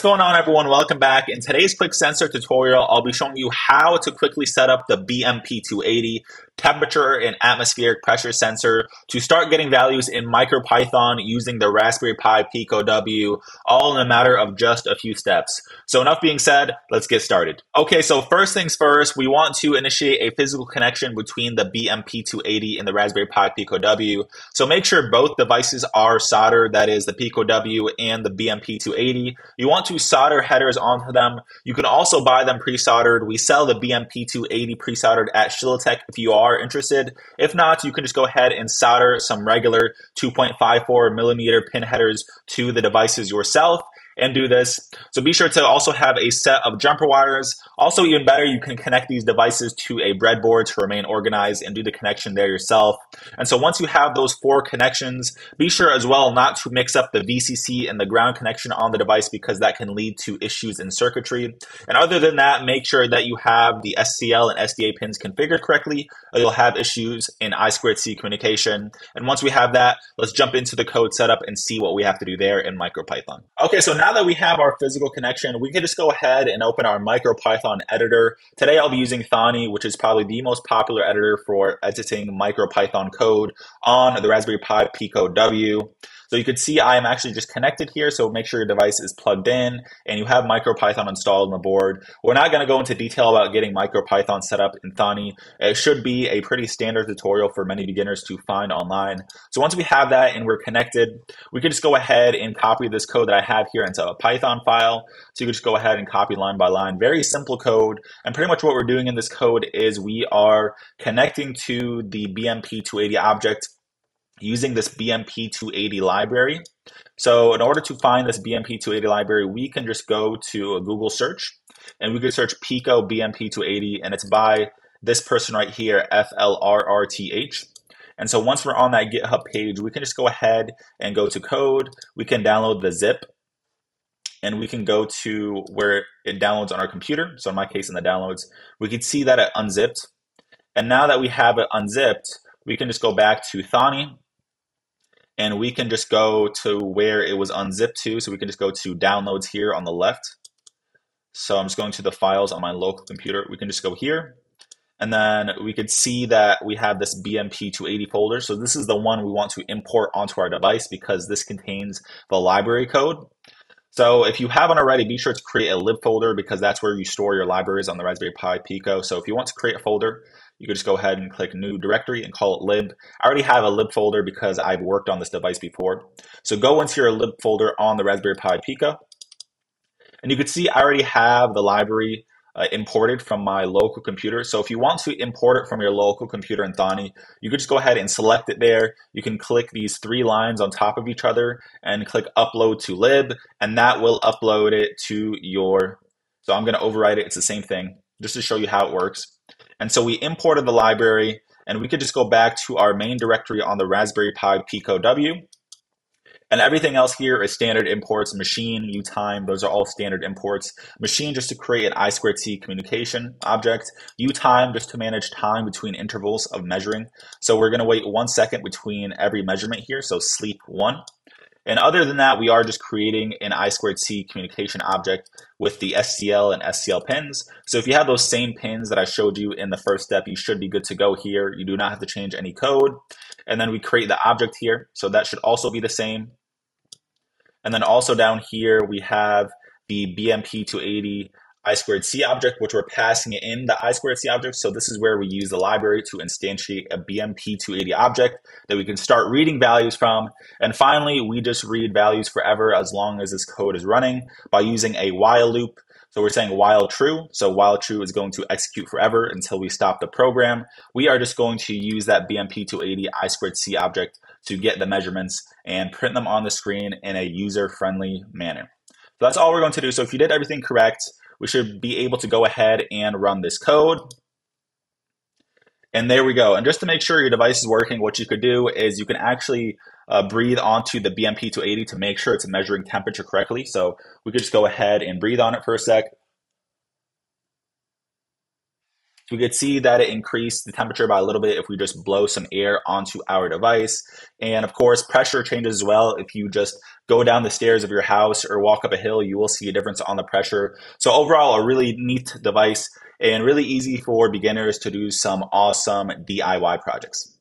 going on everyone? Welcome back. In today's quick sensor tutorial, I'll be showing you how to quickly set up the BMP280 temperature and atmospheric pressure sensor to start getting values in MicroPython using the Raspberry Pi Pico W, all in a matter of just a few steps. So enough being said, let's get started. Okay, so first things first, we want to initiate a physical connection between the BMP280 and the Raspberry Pi Pico W. So make sure both devices are soldered, that is the Pico W and the BMP280. You want to solder headers onto them. You can also buy them pre-soldered. We sell the BMP280 pre-soldered at ShillehTek if you are are interested. If not, you can just go ahead and solder some regular 2.54 millimeter pin headers to the devices yourself and do this. So be sure to also have a set of jumper wires. Also, even better, you can connect these devices to a breadboard to remain organized and do the connection there yourself. And so once you have those four connections, be sure as well not to mix up the VCC and the ground connection on the device because that can lead to issues in circuitry. And other than that, make sure that you have the SCL and SDA pins configured correctly or you'll have issues in I2C communication. And once we have that, let's jump into the code setup and see what we have to do there in MicroPython. Okay, so now now that we have our physical connection, we can just go ahead and open our MicroPython editor. Today I'll be using Thonny, which is probably the most popular editor for editing MicroPython code on the Raspberry Pi Pico W. So you can see I am actually just connected here. So make sure your device is plugged in and you have MicroPython installed on the board. We're not going to go into detail about getting MicroPython set up in Thonny. It should be a pretty standard tutorial for many beginners to find online. So once we have that and we're connected, we can just go ahead and copy this code that I have here into a Python file. So you can just go ahead and copy line by line. Very simple code. And pretty much what we're doing in this code is we are connecting to the BMP280 object using this BMP280 library. So in order to find this BMP280 library, we can just go to a Google search and we can search Pico BMP280 and it's by this person right here, FLRRTH. And so once we're on that GitHub page, we can just go ahead and go to code. We can download the zip and we can go to where it downloads on our computer. So in my case, in the downloads, we can see that it unzipped. And now that we have it unzipped, we can just go back to Thonny and we can just go to where it was unzipped to. So we can just go to downloads here on the left. So I'm just going to the files on my local computer. We can just go here. And then we could see that we have this BMP280 folder. So this is the one we want to import onto our device because this contains the library code. So if you haven't already, be sure to create a lib folder because that's where you store your libraries on the Raspberry Pi Pico. So if you want to create a folder, you could just go ahead and click new directory and call it lib. I already have a lib folder because I've worked on this device before. So go into your lib folder on the Raspberry Pi Pico. And you can see I already have the library uh, imported from my local computer. So if you want to import it from your local computer in Thonny, you could just go ahead and select it there. You can click these three lines on top of each other and click upload to lib, and that will upload it to your, so I'm going to override it. It's the same thing just to show you how it works. And so we imported the library and we could just go back to our main directory on the Raspberry Pi Pico W. And everything else here is standard imports, machine, utime, those are all standard imports. Machine just to create an I2C communication object, utime just to manage time between intervals of measuring. So we're gonna wait one second between every measurement here, so sleep one. And other than that, we are just creating an I2C communication object with the SCL and SCL pins. So if you have those same pins that I showed you in the first step, you should be good to go here. You do not have to change any code. And then we create the object here. So that should also be the same. And then also down here, we have the BMP280 I squared C object, which we're passing in the I squared C object. So this is where we use the library to instantiate a BMP280 object that we can start reading values from. And finally, we just read values forever as long as this code is running by using a while loop. So we're saying while true. So while true is going to execute forever until we stop the program. We are just going to use that BMP280 I squared C object to get the measurements and print them on the screen in a user friendly manner. So that's all we're going to do. So if you did everything correct, we should be able to go ahead and run this code. And there we go. And just to make sure your device is working, what you could do is you can actually uh, breathe onto the BMP280 to make sure it's measuring temperature correctly. So we could just go ahead and breathe on it for a sec. So we could see that it increased the temperature by a little bit if we just blow some air onto our device. And of course, pressure changes as well. If you just go down the stairs of your house or walk up a hill, you will see a difference on the pressure. So overall, a really neat device and really easy for beginners to do some awesome DIY projects.